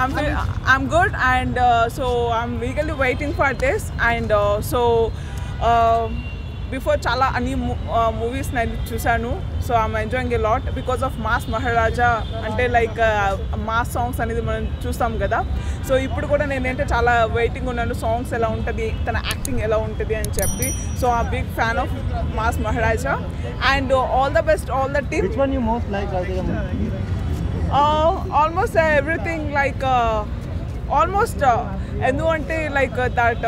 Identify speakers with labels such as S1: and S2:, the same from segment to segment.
S1: I'm fe- I'm good, and uh, so I'm eagerly waiting for this. And uh, so um, uh, before చాలా అన్ని movies నేను చూశాను so I'm enjoying a lot because of mass Maharaja అంటే like mass songs అనేది మనం చూస్తాం కదా. So ఇప్పుడు కూడా నేనంటే చాలా వెయిటింగ్ ఉన్నాను సాంగ్స్ ఎలా ఉంటుంది తన యాక్టింగ్ ఎలా ఉంటుంది అని చెప్పి. So a big fan of mass Maharaja and all the best all the team Everything like uh, almost uh, ఎందుకంటే like that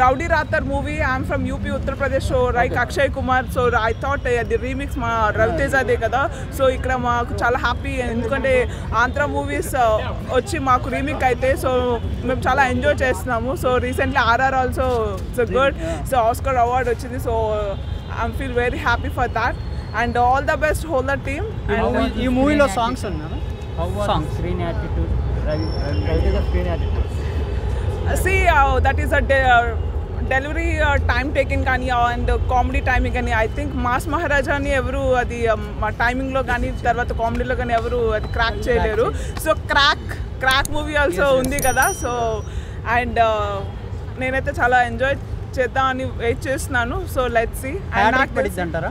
S1: Rowdy Rathore movie I'm from UP Uttar Pradesh so like Akshay Kumar so I thought అది remix మా రవితేజ్ అదే కదా so ఇక్కడ మాకు చాలా happy ఎందుకంటే Andhra movies వచ్చి మాకు రీమిక్ అయితే సో మేము చాలా ఎంజాయ్ చేస్తున్నాము. So recently RR also so good so Oscar award వచ్చింది. So I'm feel very happy for that and all the best whole the team and
S2: ఈ మూవీలో సాంగ్స్ ఉన్నాను
S3: song screen attitude
S2: Ravi Teja screen attitude
S1: see uh, that is a de- uh, delivery time taking కానీ and comedy timing కానీ I think mass మహారాజాని ఎవరు అది టైమింగ్లో కానీ తర్వాత కామెడీలో కానీ ఎవరు అది క్రాక్ చేయలేరు. So crack crack movie also ఉంది కదా సో అండ్ నేనైతే చాలా ఎంజాయ్ చేద్దామని వెయిట్ చేస్తున్నాను. సో లెట్స్ సి
S2: అంటారా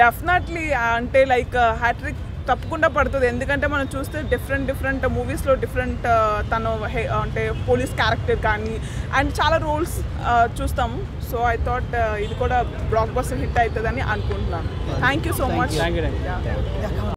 S1: డెఫినెట్లీ అంటే లైక్ హ్యాట్రిక్ తప్పకుండా పడుతుంది. ఎందుకంటే మనం చూస్తే డిఫరెంట్ డిఫరెంట్ మూవీస్లో డిఫరెంట్ తను హే- అంటే పోలీస్ క్యారెక్టర్ కానీ అండ్ చాలా రోల్స్ చూస్తాము సో ఐ థాట్ ఇది కూడా బ్లాక్ బస్టర్ హిట్ అవుతుందని అనుకుంటున్నాను. Thank you so much
S2: thank you